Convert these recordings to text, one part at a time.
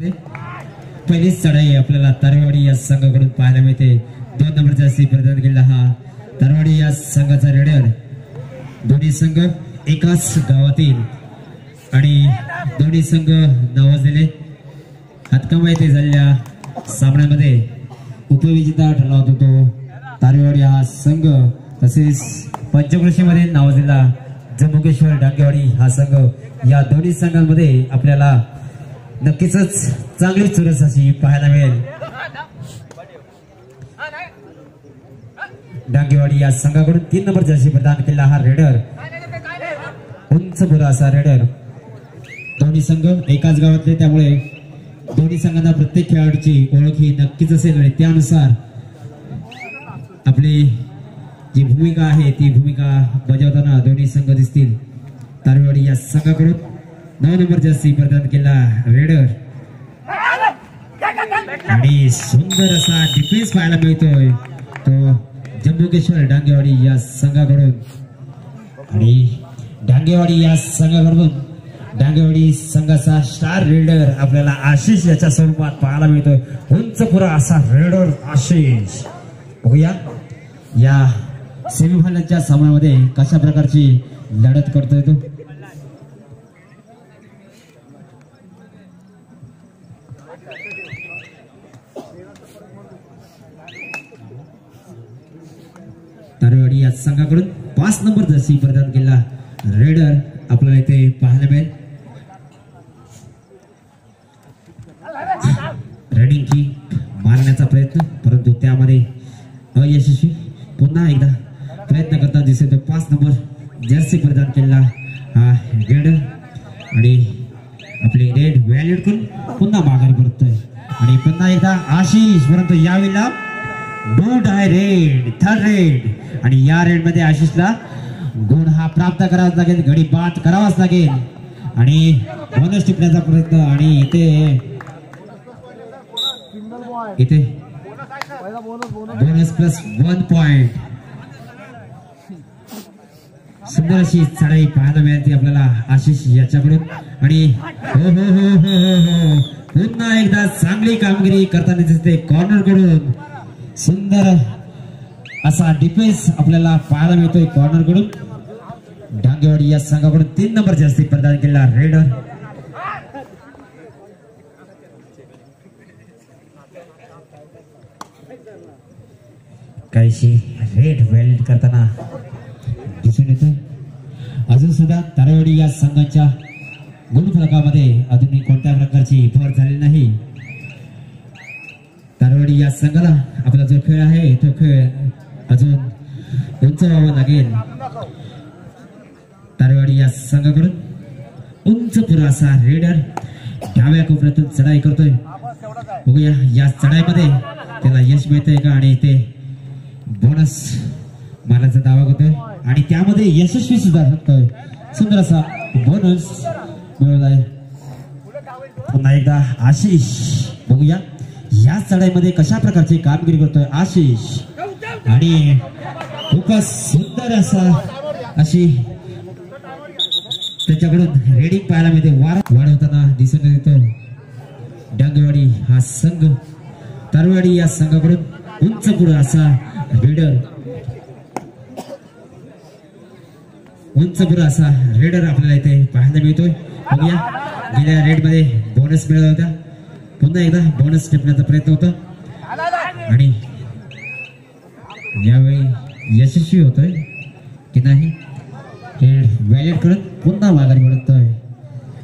पहिलीच चढाई आपल्याला तारवाडी या संघाकडून पाहायला मिळते. दोन नंबरचा सी प्रदान केला हा तारवाडी या संघाचा रेडर. दोन्ही संघ एकाच गावातील आणि दोन्ही संघ नावाजलेले. हातकामा येथे झालेल्या सामन्यामध्ये. उपविजेता ठरला होता तो तारेवाडी हा संघ. तसेच पंचकृषीमध्ये नावाजलेला जम्मूकेश्वर डांगेवाडी हा संघ. या दोन्ही संघांमध्ये आपल्याला नक्कीच चांगली चुरस अशी पाहायला मिळेल. डांगेवाडी या संघाकडून तीन नंबर जर्सी प्रदान केला हा रेडर उंच बुरा असा रेडर दोन्ही संघ एकाच गावातले त्यामुळे दोन्ही संघांना प्रत्येक खेळाडूची ओळख ही नक्कीच असेल आणि त्यानुसार आपली जी भूमिका आहे ती भूमिका बजावताना दोन्ही संघ दिसतील. तारवेवाडी या संघाकडून नऊ नंबर जास्ती प्रदान केला रेडर आणि सुंदर असा डिफेन्स पाहायला मिळतोय तो जम्बुकेश्वर डांगेवाडी या संघाकडून. आणि डांगेवाडी या संघाकडून डांगेवाडी संघाचा स्टार रेडर आपल्याला आशिष याच्या स्वरूपात पाहायला मिळतोय. उंचपुरा असा रेडर आशिष. बघूया. या सेमीफायनलच्या सामन्यामध्ये कशा प्रकारची लढत करतोय तो तारेवाडी या संघाकडून पाच नंबर जर्सी प्रदान केला. रेडर आपल्याला इथे पाहायला मिळेल. रनिंग की मारण्याचा प्रयत्न परंतु त्यामध्ये अयशस्वी पुन्हा एकदा प्रयत्न करताना दिसतो पाच नंबर जर्सी प्रदान केलेला हा रेडर. आणि आपले रेड व्हॅलिड करून पुन्हा माघारी परततोय आणि पुन्हा एकदा आशिष परंतु यावेळेला बूट आहे रेड थर्ड रेड आणि या रेडमध्ये आशिषला गुण हा प्राप्त करावाच लागेल घडी बाद करावाच लागेल. आणि बोनस टिपण्याचा प्रयत्न आणि इथे इथे बोनस प्लस वन पॉइंट सुंदर अशी चढाई पाहायला मिळते आपल्याला आशिष याच्याकडून. आणि हो हो हो हो हो हो. पुन्हा एकदा चांगली कामगिरी करताना दिसते कॉर्नरकडून. सुंदर असा डिफेन्स आपल्याला पाहायला मिळतोय कॉर्नरकडून. डांगेवाडी या संघाकडून तीन नंबर जास्ती प्रदान केला रेडर काहीशी रेड वेल्ड करताना दिसून येतोय. अजून सुद्धा तारेवाडी या संघाच्या गुणफलकामध्ये अजूनही कोणत्या प्रकारची भर झाली नाही. आणि या संघाला आपला जो खेळ आहे तो खेळ अजून उंच व्हावा लागेल. तारेवाडी या संघाकडून उंच पुरा असा रेडर डाव्या कोपऱ्यातून चढाई करतोय. बघूया या चढाईमध्ये त्याला यश मिळतंय का? आणि ते बोनस मारण्याचा दावा करतोय. आणि त्यामध्ये यशस्वी सुद्धा ठरतोय सुंदर असा बोनस मिळवलाय. पुन्हा एकदा आशिष बघूया. या चढाईमध्ये कशा प्रकारची कामगिरी करतोय आशिष? आणि खूपच सुंदर असा अशी त्याच्याकडून रेडिंग पाहायला मिळते. वारा वाढवताना दिसून येतो. डांगेवाडी हा संघ तरवाडी या संघाकडून उंच पुढे असा रेडर उंच पुढे असा रेडर आपल्याला इथे पाहायला मिळतोय. गेल्या रेडमध्ये बोनस मिळाला होता. पुन्हा एकदा बोनस टिपण्याचा प्रयत्न होता. आणि यावेळी यशस्वी होतोय की नाही हे व्हॅलिड करत पुन्हा माघारी पडतोय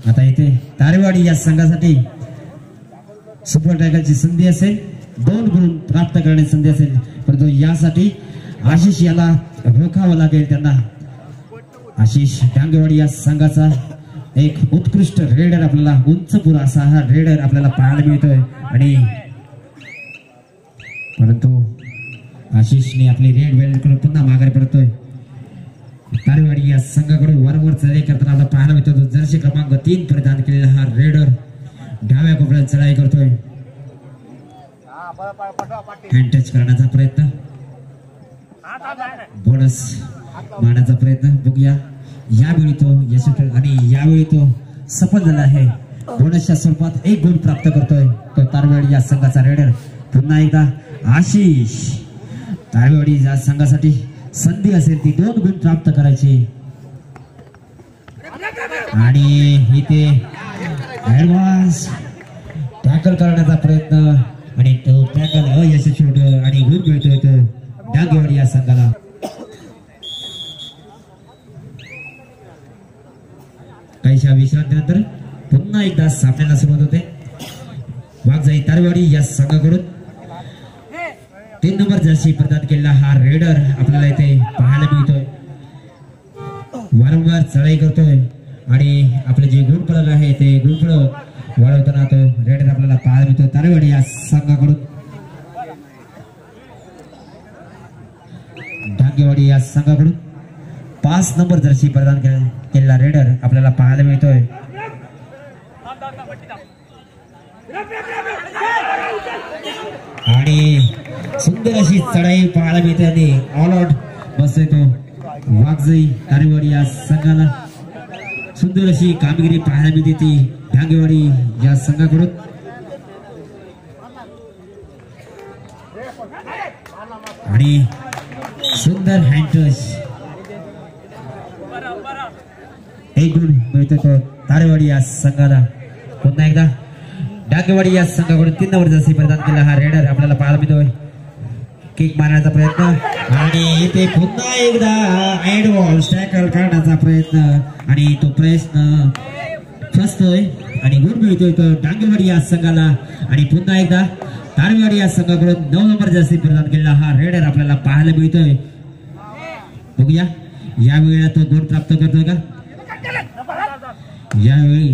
आता इथे तारेवाडी या संघासाठी सुपर टायगरची संधी असेल. दोन गुण प्राप्त करण्याची संधी असेल. परंतु यासाठी आशिष याला रोखावं लागेल त्यांना. आशिष डांगेवाडी या संघाचा एक उत्कृष्ट रेडर आपल्याला उंच असा हा रेडर आपल्याला पाहायला मिळतोय. आणि परंतु आशिषने आपली रेड वेळ करून पुन्हा माघारी पडतोय. तारेवाडी या संघाकडून वरवर चढाई करताना आपला पाहायला मिळतो जर्सी क्रमांक तीन परिधान केलेला हा रेडर डाव्या कोपऱ्यात चढाई करतोय. हँड टच करण्याचा प्रयत्न. बोनस मारण्याचा प्रयत्न. बघूया. यावेळी तो यशस्वी आणि यावेळी तो सफल झाला आहे. बोनसच्या स्वरूपात एक गुण प्राप्त करतोय. तो तारवेवाडी या संघाचा रेडर पुन्हा एकदा आशिष. तारवेडी या संघासाठी संधी असेल ती दोन गुण प्राप्त करायची. आणि इथे ऍडव्हान्स टॅकल करण्याचा प्रयत्न आणि तो टॅकल अयशस्वी होतो आणि गुण मिळतोय तो. डागेवाडी या संघाला. काहीशा विश्रांतीनंतर पुन्हा एकदा सामन्याला सुरुवात होते वाघजाई तारवाडी या संघाकडून तीन नंबर जर्सी प्रदान केलेला हा रेडर आपल्याला इथे पाहायला मिळतोय वारंवार चढाई करतोय आणि आपले जे गुणफळ आहे ते गुणफळ वाढवताना तो रेडर आपल्याला पाहायला मिळतो तारवाडी या संघाकडून डांगेवाडी या संघाकडून पाच नंबर जर्सी प्रदान केलेला रेडर आपल्याला पाहायला मिळतोय. आणि सुंदर अशी चढाई पाहायला मिळते आणि ऑल आउट बसतोय तो वाघजई तारेवाडी या संघाला. सुंदर अशी कामगिरी पाहायला मिळते ती ढांगेवाडी या संघाकडून. आणि सुंदर हँडटच एक गुण मिळतो तो तारेवाडी या संघाला. पुन्हा एकदा डांगेवाडी या संघाकडून तीन नंबर जर्सी प्रदान केला हा रेडर. आपल्याला पाहायला मिळतोय. किक मारण्याचा प्रयत्न. आणि इथे पुन्हा एकदा ऍडव्हान्स टॅकल करण्याचा प्रयत्न. आणि तो प्रयत्न फसतोय आणि गुण मिळतोय तो डांगेवाडी या संघाला. आणि पुन्हा एकदा तारवाडी या संघाकडून नऊ नंबर जर्सी प्रदान केलेला हा रेडर आपल्याला पाहायला मिळतोय. बघूया. या वेळेला तो गुण प्राप्त करतोय का? यावेळी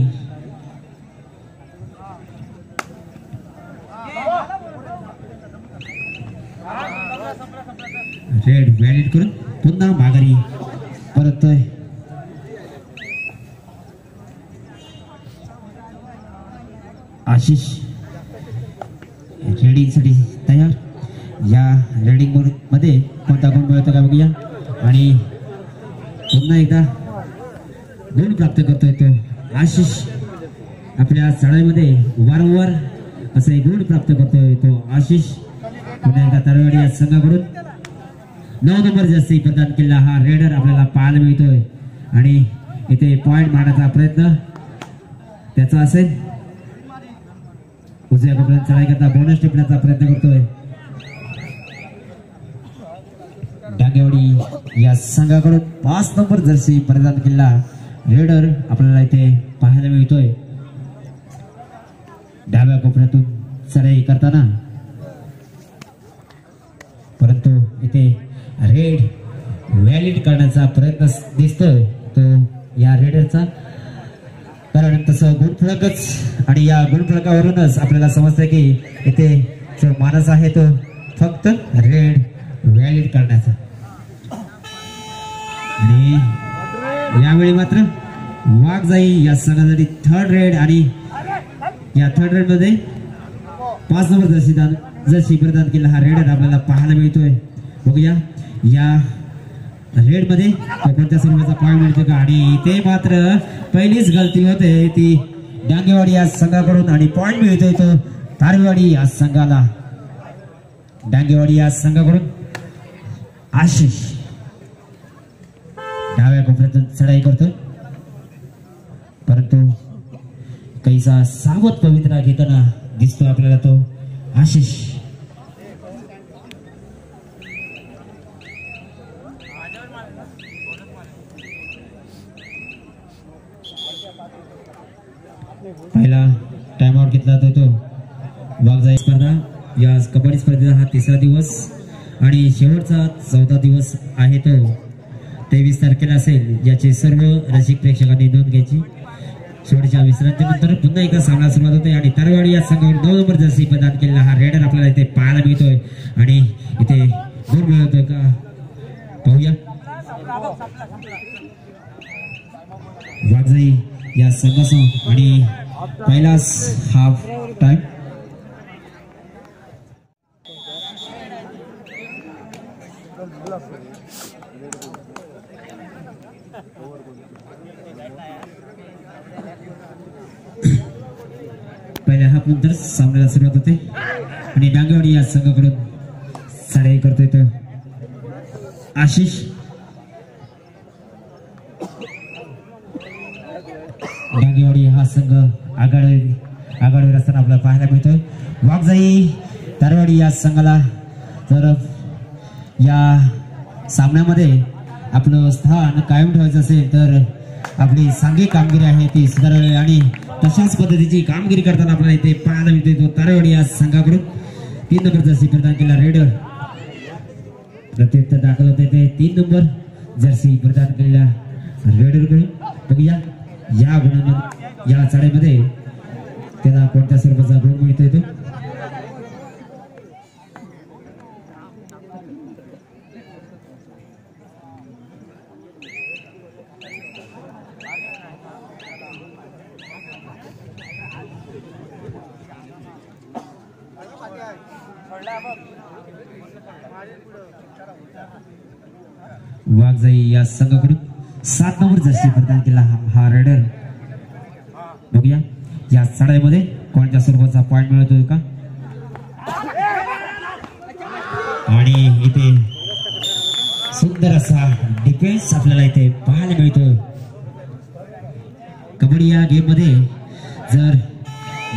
रेड व्हॅलिड करून पुन्हा माघारी परत आशिष रेडिंगसाठी तयार. या रेडिंगमध्ये कोणता गुण मिळतो का बघूया. आणि पुन्हा एकदा गुण प्राप्त करतोय तो आशिष आपल्या चढाईमध्ये वारंवार असे गुण प्राप्त करतोय तो आशिष. पुन्हा तरवाडी या संघाकडून नऊ नंबर जास्ती प्रदान केला हा रेडर आपल्याला पाहायला मिळतोय. आणि इथे पॉइंट मारण्याचा प्रयत्न त्याचा असेल. उजव्या कपड्यात चढाई करता बोनस टिपण्याचा प्रयत्न करतोय. डांगेवाडी या संघाकडून पाच नंबर जर्सी प्रदान केला रेडर आपल्याला इथे पाहायला मिळतोय. डाव्या कोपऱ्यातून चढाई करताना. परंतु इथे रेड व्हॅलिड करण्याचा प्रयत्न दिसतोय. तो या रेडरचा कारण तसं गुणफलकच आणि या गुणफलकावरूनच आपल्याला समजतं की इथे जो माणूस आहे तो फक्त रेड व्हॅलिड करण्याचा. आणि यावेळी मात्र वाघजाई या संघासाठी थर्ड रेड आणि या थर्ड रेडमध्ये पाच नंबर जशी दान जर्सी प्रदान केला हा रेड आपल्याला पाहायला मिळतोय. बघूया. या रेडमध्ये कोणत्या संघाचा पॉईंट मिळतो का? आणि इथे मात्र पहिलीच गलती होते. ती डांगेवाडी या संघाकडून आणि पॉईंट मिळतोय तो तारवेवाडी या संघाला. डांगेवाडी या संघाकडून. आशिष. डाव्या कोपऱ्यातून चढाई करतोय. परंतु कैसा सावध पवित्रा घेताना दिसतो आपल्याला तो आशिष. पहिला टाइम आउट घेतला जातो तो. वाघजाई स्पर्धा. या कबड्डी स्पर्धेचा हा तिसरा दिवस आणि शेवटचा चौथा दिवस आहे तो. तेवीस तारखेला असेल याची सर्व रसिक प्रेक्षकांनी नोंद घ्यायची. शेवटच्या विश्रांतीनंतर पुन्हा एकदा सामना सुरुवात होते आणि तरवाडी या संघावर नऊ नंबर जर्सी प्रदान केलेला हा रेडर आपल्याला इथे पाहायला मिळतोय. आणि इथे गुण मिळवतोय का? पाहूया. वाघजाई या संघासह आणि पहिलाच हाफ टाइम नंतर सामन्याला सुरुवात होते. आणि डांगेवाडी या संघाकडून साडे करतोय तो. आशिष. डांगेवाडी हा संघ आघाडी आघाडीवर असताना आपल्याला पाहायला मिळतोय. वाघजाई तारवाडी या संघाला तर या सामन्यामध्ये आपलं स्थान कायम ठेवायचं असेल तर आपली सांघिक कामगिरी आहे ती सुधारावी आणि तशाच पद्धतीची कामगिरी करताना आपल्याला इथे पाहायला मिळते तो तारवाडी या संघाकडून. तीन नंबर जर्सी प्रदान केला रेडर प्रत्युत्तर दाखल होते ते तीन नंबर. जर्सी प्रदान केलेल्या रेडरकडून बघूया या गुणांमध्ये या चाळीमध्ये त्याला कोणत्या स्वरूपाचा गुण मिळतोय तो? वाघजाई या संघाकडून सात नंबर जर्सी प्रदान केला हा रेडर बघूया. या चढाईमध्ये कोणत्या स्वरूपाचा पॉइंट मिळतोय का? आणि इथे सुंदर असा डिफेन्स आपल्याला इथे पाहायला मिळतो कबड्डी या गेममध्ये जर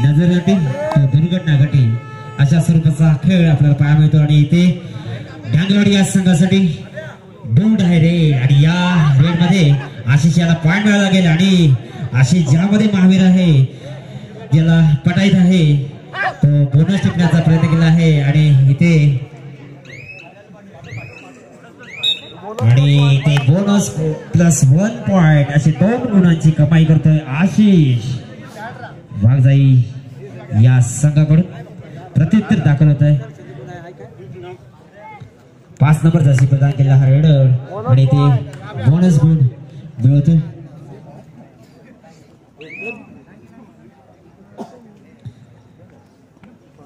नजर घटे तर दुर्घटना घटे अशा स्वरूपाचा खेळ आपल्याला पाहायला मिळतो. आणि इथे डांगवाडी या संघासाठी डूड आहे रे. आणि या रेडमध्ये आशिष याला पॉईंट मिळायला लागेल. आणि आशिष ज्यामध्ये महावीर आहे ज्याला पटाईत आहे तो बोनस टिपण्याचा प्रयत्न केला आहे. आणि इथे आणि ते बोनस प्लस वन पॉइंट अशी दोन गुणांची कमाई करतोय आशिष. वाघजाई या संघाकडून. प्रत्युत्तर दाखल होत आहे. पाच नंबर जर्सी प्रदान केला हा रेडर. आणि ते बोनस गुण मिळवतो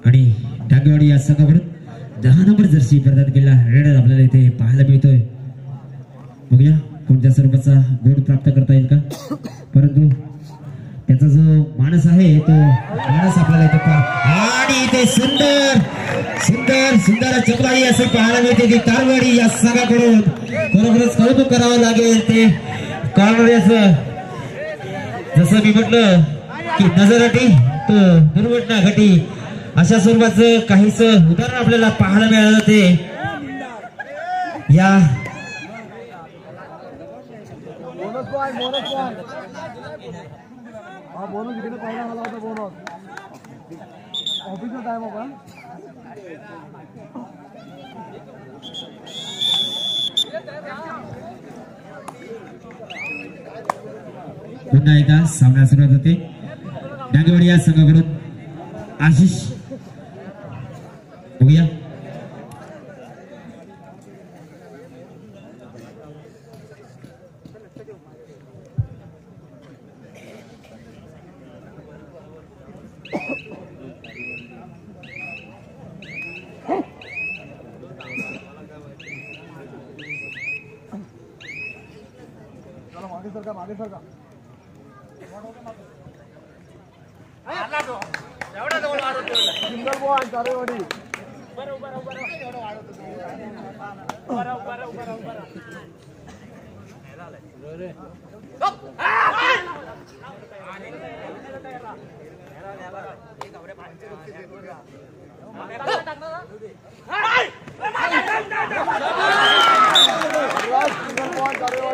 आणि डागेवाडी या संघाकडून दहा नंबर जर्सी प्रदान केला रेडर आपल्याला इथे पाहायला मिळतोय. बघूया कोणत्या स्वरूपाचा गुण प्राप्त करता येईल का? परंतु त्याचा जो माणस आहे तो माणस आपल्याला इथे आणि इथे सुंदर सुंदर सुंदर चपलाही असं पाहायला मिळते की तारवाडी या संघाकडून खरोखरच कौतुक करावं लागेल ते कारण असं जसं मी म्हटलं की नजर तो दुर्घटना घटी. अशा स्वरूपाचं काहीच उदाहरण आपल्याला पाहायला मिळालं ते. या. बोनस पॉइंट बोनस पॉइंट हा बोनस इकडे पहिला आला होता बोनस ऑफिसचा टाइम होता पुन्हा एकदा सामना सुरुवात होते डांगेवाडी या संघाकडून आशिष बघूया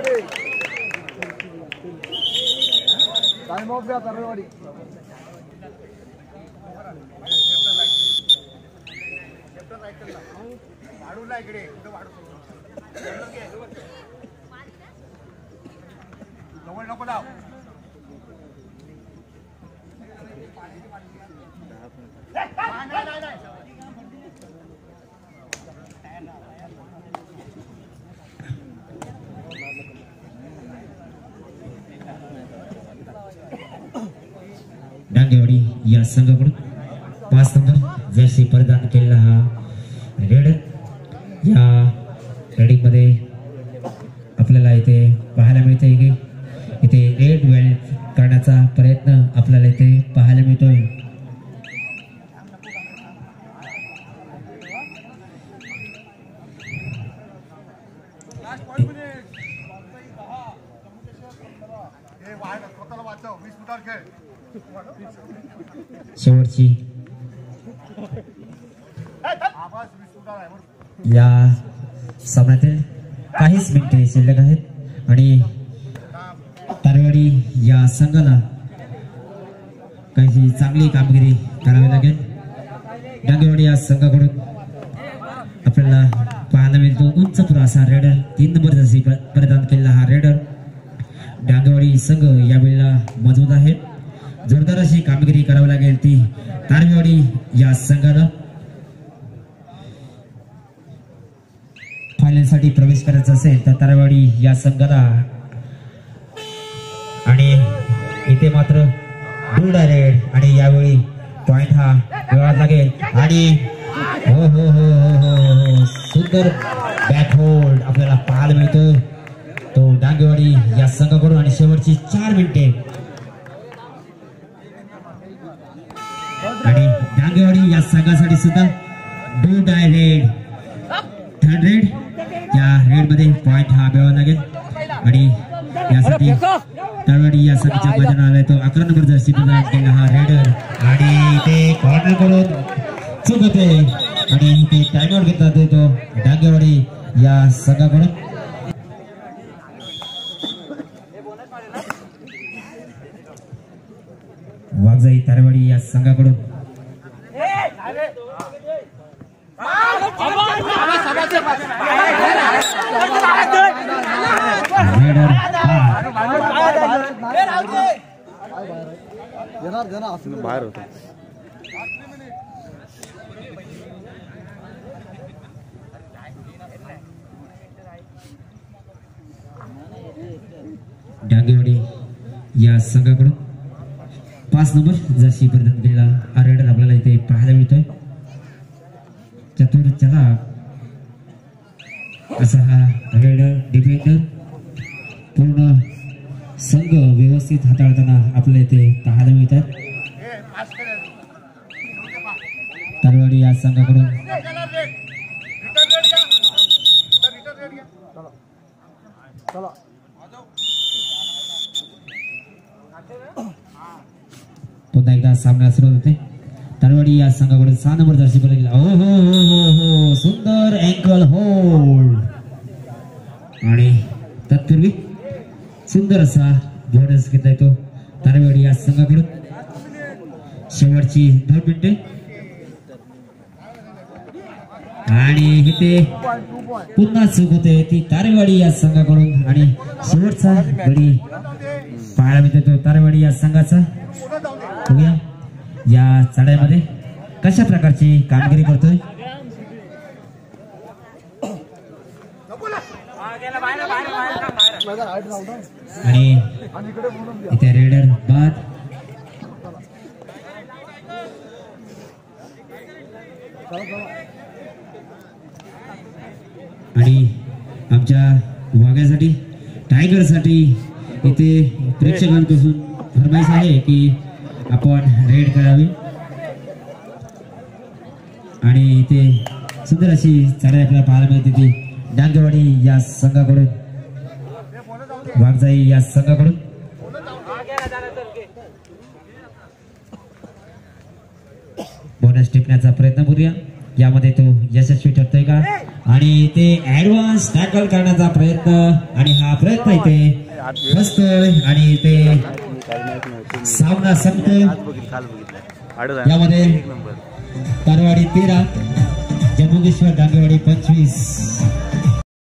Hey! सिंगल पॉइंट चारेवाडी टाइम ऑफ द्या चारेवाडी जवळ नको लाव लांगेवाडी या संघाकडून पाच नंबर जर्सी परिधान केलेला हा रेड. या रेडिंगमध्ये आपल्याला इथे पाहायला मिळते की इथे रेड वेळ करण्याचा प्रयत्न आपल्याला इथे पाहायला मिळतोय. शेवटची या सामन्यातील काहीच मिनिटे शिल्लक आहेत. आणि तारवाडी या संघाला काही चांगली कामगिरी करावी लागेल. डांगेवाडी या संघाकडून आपल्याला पाहायला मिळतो. उंच पुरा असा रेडर तीन नंबर जशी प्रदान केलेला हा रेडर डांगेवाडी संघ यावेळेला मजबूत आहे जोरदार अशी कामगिरी करावी लागेल ती तारवेवाडी या संघाला फायनलसाठी प्रवेश करायचा असेल तर तारवाडी या संघाला आणि इथे मात्र डू डायरेक्ट आणि यावेळी पॉइंट हा मिळावा लागेल. आणि हो हो हो हो हो हो सुंदर बॅक होल्ड आपल्याला पाहायला मिळतो तो डांगेवाडी या संघाकडून आणि शेवटची चार मिनिटे आणि या संघासाठी सुद्धा do die raid third raid त्या रेडमध्ये पॉइंट हा मिळावा लागेल. आणि यासाठी त्यावेळी या संघाच्या मैदानात आलाय तो अकरा नंबर जर्सी प्रदान केला हा रेडर आणि ते कॉर्नर करून चूक होते आणि ते टाइमआउट घेतला तो डांगेवाडी या संघाकडून. वाघजाई तारवाडी या संघाकडून रेडर हा देणार देणार असं बाहेर होत डांगेवाडी या संघाकडून. पाच नंबर जशी प्रदान केलेला हा रेडर आपल्याला इथे पाहायला मिळतोय. चतुर चला असा हा रेडर डिफेंडर पूर्ण संघ व्यवस्थित हाताळताना आपल्या इथे पाहायला मिळतात. तरवाडी या संघाकडून. पुन्हा एकदा सामना सुरू होते तरवाडी या संघाकडून सहा नंबर जर्सी बदल गेला हो हो हो हो हो सुंदर अँकल होल्ड आणि तत्पूर्वी सुंदर असा बोनस घेता येतो. तारवाडी या संघाकडून. शेवटची दोन मिनिटे. आणि इथे पुन्हा चूक होते. ती तारेवाडी या संघाकडून. आणि शेवटचा गडी पाहायला मिळतो. तो तारेवाडी या संघाचा. बघूया. या चढाईमध्ये कशा प्रकारची कामगिरी करतोय? आणि इथे रेडर बाद. आणि आमच्या वाघ्यासाठी टायगरसाठी इथे प्रेक्षकांपासून फरमाईश आहे की आपण रेड करावी. आणि इथे सुंदर अशी चढाई आपल्याला पाहायला मिळते ती डांगेवाडी या संघाकडून. वागजाई या संघाकडून. बोनस टिपण्याचा प्रयत्न करूया. यामध्ये तो यशस्वी ठरतोय का? आणि ते ऍडव्हान्स टॅकल करण्याचा प्रयत्न. आणि हा प्रयत्न इथे फसतोय आणि इथे सामना संपतोय यामध्ये कारवाडी तेरा जम्मूकेश्वर डांगेवाडी पंचवीस.